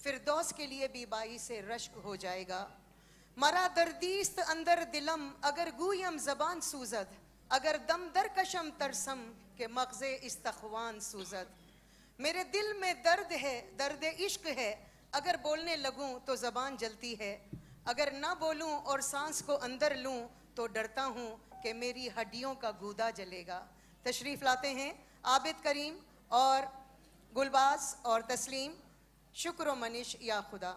फिरदौस के लिए भी बाई से रश्क हो जाएगा। मरा दर्दीस्त अंदर दिलम, अगर गुयम जबान सूजद। अगर दम दर कशम तरसम, के मगजे इस्तखवान सूजद। मेरे दिल में दर्द है, दर्द इश्क है। अगर बोलने लगूं तो जबान जलती है। अगर ना बोलूँ और सांस को अंदर लूँ तो डरता हूँ कि मेरी हड्डियों का गूदा जलेगा। तशरीफ़ लाते हैं आबिद करीम और गुलबाज और तस्लीम। शुक्र मनीष या खुदा